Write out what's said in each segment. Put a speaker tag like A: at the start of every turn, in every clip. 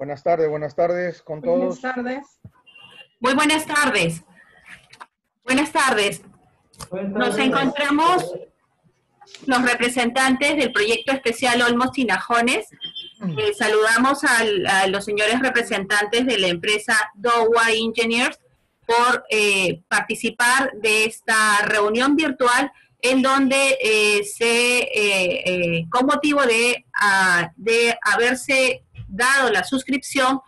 A: Buenas tardes, buenas tardes con todos.
B: Buenas tardes.
C: Muy buenas tardes. Buenas tardes. Nos encontramos los representantes del proyecto especial Olmos Tinajones. Eh, saludamos al- a, los señores representantes de la empresa Dowa Engineers por eh, participar de esta reunión virtual en donde eh, se, eh, eh, con motivo de, ah, de haberse dado la suscripción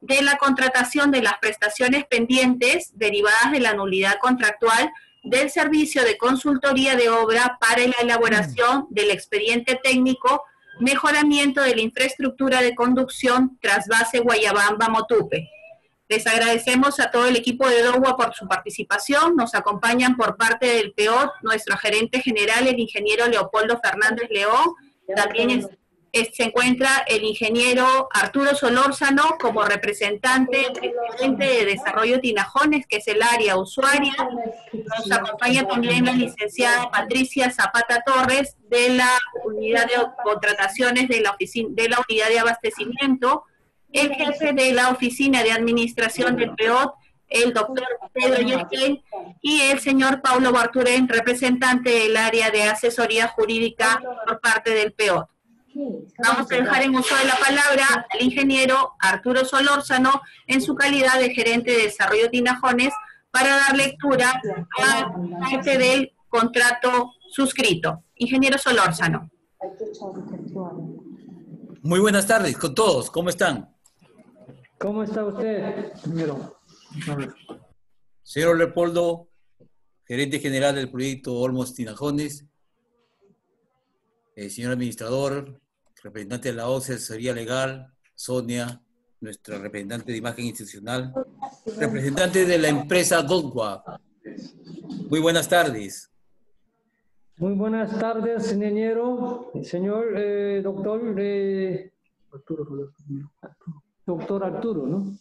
C: de la contratación de las prestaciones pendientes derivadas de la nulidad contractual del servicio de consultoría de obra para la elaboración del expediente técnico, mejoramiento de la infraestructura de conducción trasvase Guayabamba-Motupe. Les agradecemos a todo el equipo de DOWA por su participación. Nos acompañan por parte del PEOT nuestro gerente general, el ingeniero Leopoldo Fernández León. También es- se encuentra el ingeniero Arturo Solórzano como representante de desarrollo Tinajones, que es el área usuaria. Nos acompaña también la licenciada Patricia Zapata Torres de la unidad de contrataciones de la oficina de la unidad de abastecimiento, el jefe de la oficina de administración del PEOT, el doctor Pedro Yesquel, y el señor Paulo Barturén, representante del área de asesoría jurídica por parte del PEOT. Vamos a dejar en uso de la palabra al ingeniero Arturo Solórzano en su calidad de gerente de desarrollo Tinajones para dar lectura a parte del contrato suscrito. Ingeniero Solórzano.
D: Muy buenas tardes con todos, ¿cómo están?
E: ¿Cómo está usted? Primero.
D: Señor Leopoldo, gerente general del proyecto Olmos Tinajones, eh, señor administrador, representante de la OCE, asesoría legal, Sonia, nuestra representante de imagen institucional, representante de la empresa Dotwa. Muy buenas tardes.
E: Muy buenas tardes, ingeniero, señor eh, doctor, eh, doctor Arturo, ¿no?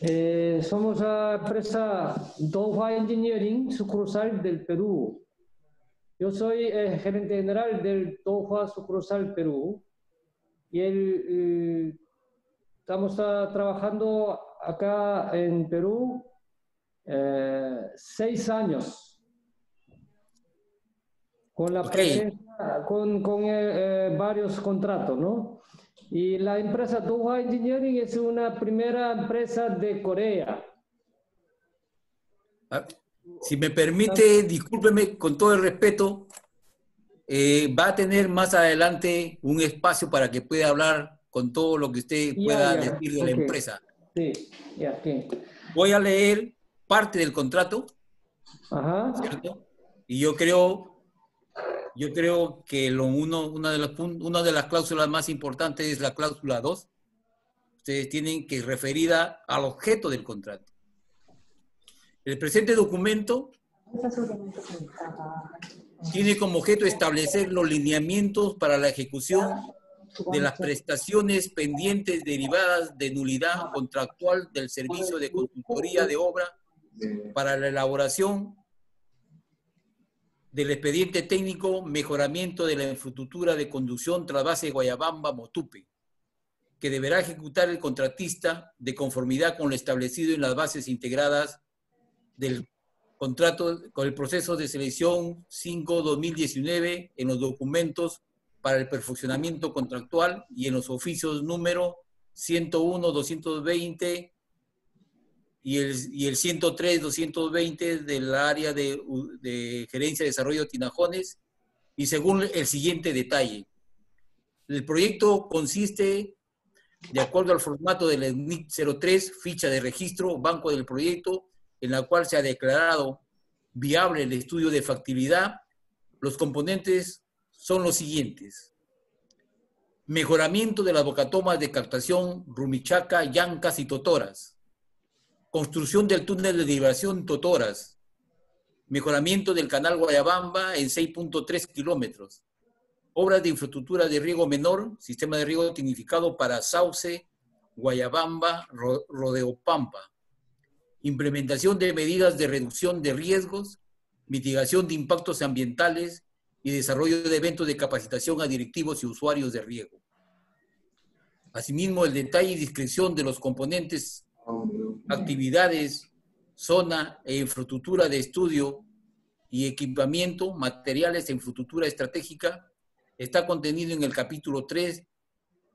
E: Eh, somos la empresa Doha Engineering, sucursal del Perú. Yo soy eh, gerente general del Doha sucursal Perú y el, eh, estamos ah, trabajando acá en Perú eh, seis años con la presencia, con, con eh, varios contratos, ¿no? Y la empresa Doha Engineering es una primera empresa de Corea.
D: Si me permite, discúlpeme con todo el respeto, eh, va a tener más adelante un espacio para que pueda hablar con todo lo que usted pueda decir de la empresa.
E: Sí, ya, aquí.
D: Voy a leer parte del contrato,
E: Ajá.
D: ¿cierto? Y yo creo, yo creo que lo uno, una, de las, una de las cláusulas más importantes es la cláusula 2. Ustedes tienen que referida al objeto del contrato. El presente documento tiene como objeto establecer los lineamientos para la ejecución de las prestaciones pendientes derivadas de nulidad contractual del servicio de consultoría de obra para la elaboración del expediente técnico mejoramiento de la infraestructura de conducción tras base Guayabamba-Motupe, que deberá ejecutar el contratista de conformidad con lo establecido en las bases integradas del contrato con el proceso de selección 5-2019 en los documentos para el perfeccionamiento contractual y en los oficios número 101-220 y el, y el 103-220 del área de, de gerencia de desarrollo Tinajones y según el siguiente detalle. El proyecto consiste, de acuerdo al formato del ENIC 03, ficha de registro, banco del proyecto, en la cual se ha declarado viable el estudio de factibilidad. Los componentes son los siguientes. Mejoramiento de las bocatomas de captación Rumichaca, Yancas y Totoras. Construcción del túnel de liberación Totoras. Mejoramiento del canal Guayabamba en 6.3 kilómetros. Obras de infraestructura de riego menor, sistema de riego tecnificado para Sauce, Guayabamba, Ro- Rodeopampa. Implementación de medidas de reducción de riesgos, mitigación de impactos ambientales y desarrollo de eventos de capacitación a directivos y usuarios de riego. Asimismo, el detalle y discreción de los componentes, actividades, zona e infraestructura de estudio y equipamiento, materiales e infraestructura estratégica, está contenido en el capítulo 3,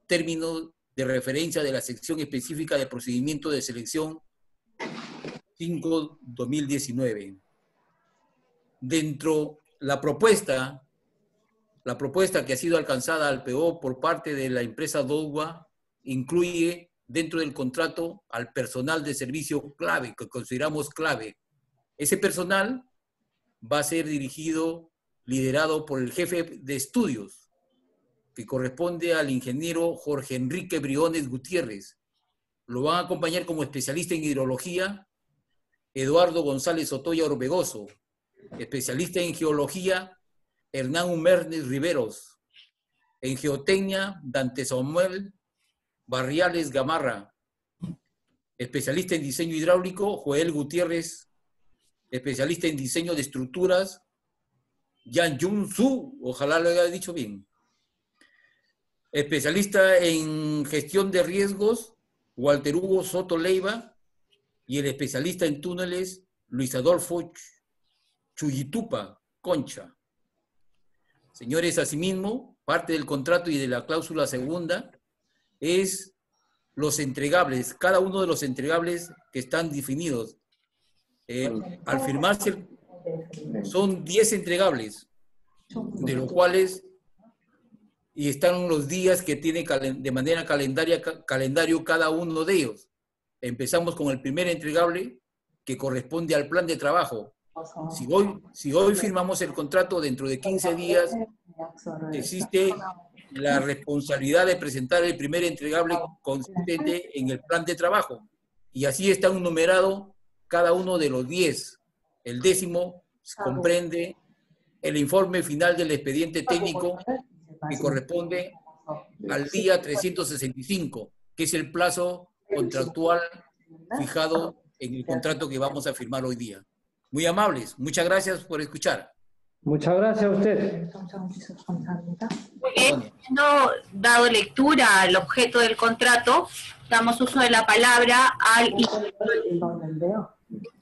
D: término de referencia de la sección específica de procedimiento de selección 5-2019. Dentro la propuesta, la propuesta que ha sido alcanzada al PO por parte de la empresa DOUA incluye dentro del contrato al personal de servicio clave, que consideramos clave. Ese personal va a ser dirigido, liderado por el jefe de estudios, que corresponde al ingeniero Jorge Enrique Briones Gutiérrez. Lo van a acompañar como especialista en hidrología Eduardo González Otoya Orbegoso, especialista en geología Hernán Humernes Riveros, en geotecnia Dante Samuel Barriales Gamarra, especialista en diseño hidráulico Joel Gutiérrez, especialista en diseño de estructuras Yan Jun Su, ojalá lo haya dicho bien. Especialista en gestión de riesgos, Walter Hugo Soto Leiva, y el especialista en túneles, Luis Adolfo Chuyitupa Concha. Señores, asimismo, parte del contrato y de la cláusula segunda es los entregables, cada uno de los entregables que están definidos. Al firmarse, son 10 entregables, de los cuales, y están los días que tiene de manera calendaria, calendario cada uno de ellos. Empezamos con el primer entregable, que corresponde al plan de trabajo. Si hoy, si hoy firmamos el contrato dentro de 15 días, existe la responsabilidad de presentar el primer entregable consistente en el plan de trabajo. Y así está un numerado cada uno de los 10. El décimo comprende el informe final del expediente técnico que corresponde al día 365, que es el plazo contractual fijado en el contrato que vamos a firmar hoy día. Muy amables, muchas gracias por escuchar.
E: Muchas gracias a usted.
C: Habiendo dado lectura al objeto del contrato, damos uso de la palabra al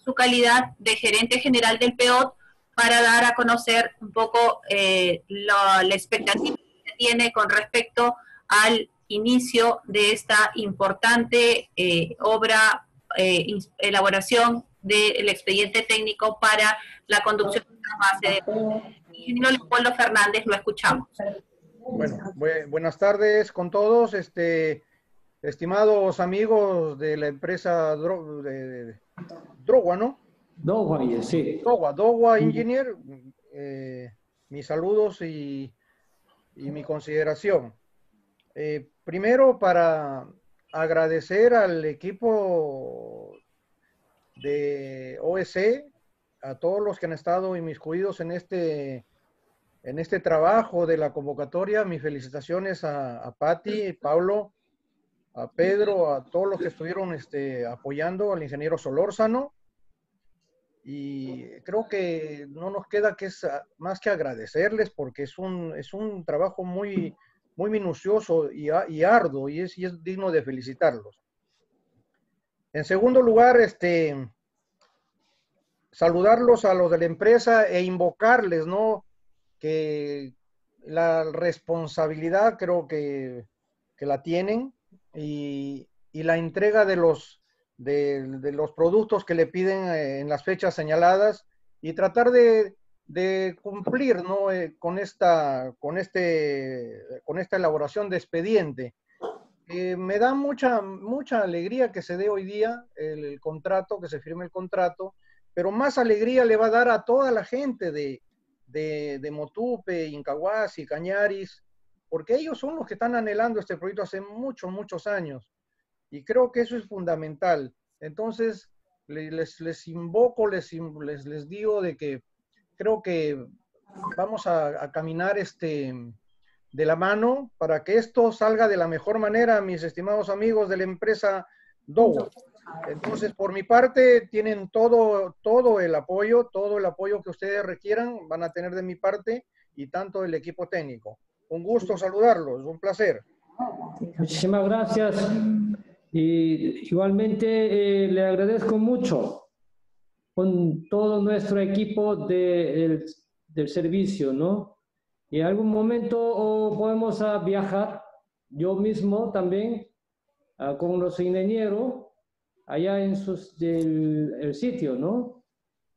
C: su calidad de gerente general del PEOT para dar a conocer un poco eh, la, expectativa que tiene con respecto al inicio de esta importante eh, obra, eh, elaboración del expediente técnico para la conducción de la base de ingeniero Leopoldo Fernández, lo escuchamos.
A: Bueno, buenas tardes con todos, este, estimados amigos de la empresa de, Drogua, ¿no?
E: Drogua, sí.
A: Drogua, Drogua Engineer, eh, mis saludos y, y mi consideración. Eh, primero para agradecer al equipo de OSC, a todos los que han estado inmiscuidos en este, en este trabajo de la convocatoria. Mis felicitaciones a, a Patti, Pablo, a Pedro, a todos los que estuvieron este, apoyando al ingeniero Solórzano. Y creo que no nos queda que más que agradecerles porque es un, es un trabajo muy, muy minucioso y, y arduo y es, y es digno de felicitarlos. En segundo lugar, este, saludarlos a los de la empresa e invocarles, ¿no? Que la responsabilidad creo que, la tienen y, la entrega de los, de, los productos que le piden eh, en las fechas señaladas y tratar de, cumplir ¿no? Eh, con, esta, con, este, con esta elaboración de expediente. Eh, me da mucha, mucha alegría que se dé hoy día el, contrato, que se firme el contrato, pero más alegría le va a dar a toda la gente de, de, Motupe, Incahuasi, Cañaris, porque ellos son los que están anhelando este proyecto hace muchos, muchos años. Y creo que eso es fundamental. Entonces, les, les invoco, les, les, les digo de que creo que vamos a, caminar este, de la mano para que esto salga de la mejor manera, mis estimados amigos de la empresa Dow. Entonces, por mi parte, tienen todo, todo el apoyo, todo el apoyo que ustedes requieran, van a tener de mi parte y tanto el equipo técnico. Un gusto saludarlos, un placer.
E: Muchísimas gracias. Y igualmente eh, le agradezco mucho con todo nuestro equipo de, del servicio, ¿no? Y en algún momento oh, podemos ah, viajar, yo mismo también, ah, con los ingenieros, allá en sus, del el sitio, ¿no?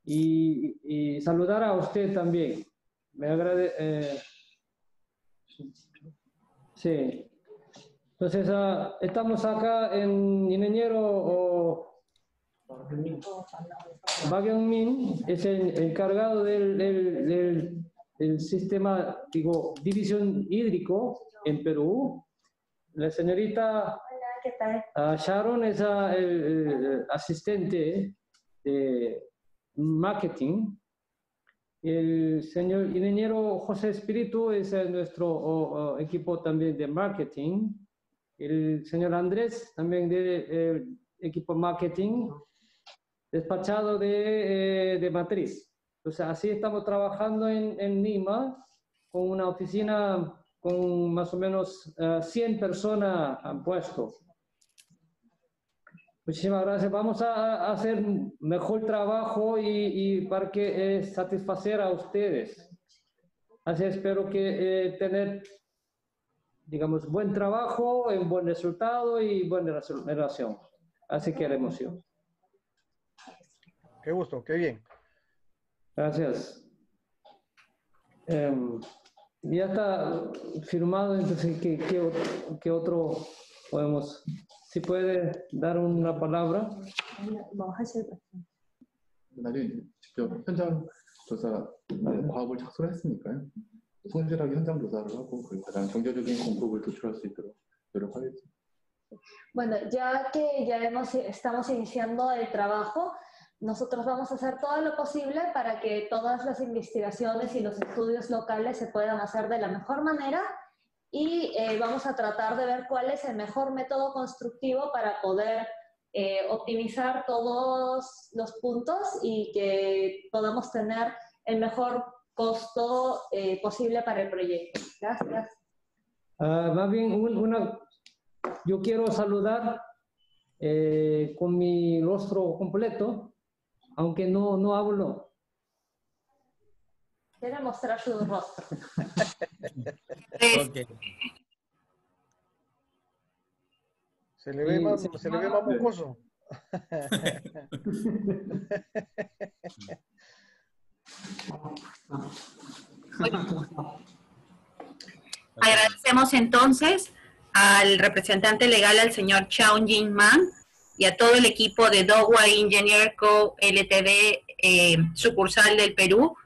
E: Y, y, saludar a usted también. Me agradece. Eh, sí. Entonces, uh, estamos acá en Ingeniero Min es el encargado del, del, del, sistema, digo, división hídrico en Perú. La señorita uh, Sharon es uh, el, el, asistente de marketing. El señor ingeniero José Espíritu es nuestro equipo también de marketing el señor Andrés, también del equipo marketing, despachado de, eh, de, matriz. Entonces, así estamos trabajando en, en, Lima, con una oficina con más o menos 100 eh, personas han puesto. Muchísimas gracias. Vamos a, hacer mejor trabajo y, y para que eh, satisfacer a ustedes. Así espero que tener digamos, buen trabajo, en buen resultado y buena relación. Así que la emoción
A: Qué gusto, qué bien.
E: Gracias. Em, ya está firmado, entonces, ¿qué, qué, otro podemos? Si puede dar una palabra.
B: 성실하게 현장 조사를 하고 가장 경제적인 공급을 도출할 수 있도록 노력하겠습니다.
F: Bueno, ya que ya hemos, estamos iniciando el trabajo, nosotros vamos a hacer todo lo posible para que todas las investigaciones y los estudios locales se puedan hacer de la mejor manera y eh, vamos a tratar de ver cuál es el mejor método constructivo para poder eh, optimizar todos los puntos y que podamos tener el mejor costo eh, posible para el proyecto. Gracias.
E: Uh, más bien, una, yo quiero saludar eh, con mi rostro completo, aunque no, no hablo.
F: Quiero mostrar su rostro.
A: okay. Se le ve más, se le ve más mucoso.
C: Agradecemos entonces al representante legal, al señor Chao Jin Man, y a todo el equipo de Dogwa Engineer Co. LTD, eh, sucursal del Perú.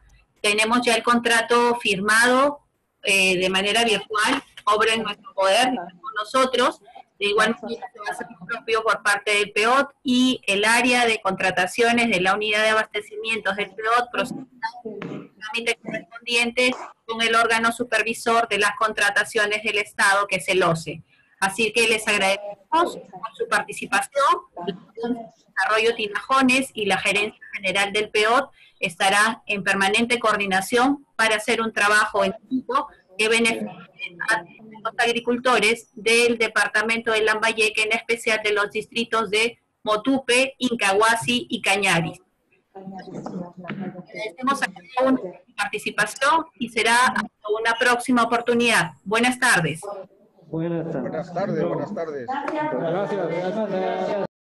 C: Tenemos ya el contrato firmado eh, de manera virtual, obra en nuestro poder, con nosotros. De igual manera se va a hacer propio por parte del PEOT y el área de contrataciones de la unidad de abastecimientos del PEOT procede trámite correspondiente con el órgano supervisor de las contrataciones del Estado, que es el OCE. Así que les agradecemos por su participación. Desarrollo Tinajones y la Gerencia General del PEOT estará en permanente coordinación para hacer un trabajo en equipo que beneficie a los agricultores del departamento de Lambayeque, en especial de los distritos de Motupe, Incahuasi y Cañaris. Agradecemos a cada uno participación y será hasta una próxima oportunidad. Buenas tardes.
A: Buenas tardes. Buenas tardes. Buenas tardes.
E: Gracias. Gracias.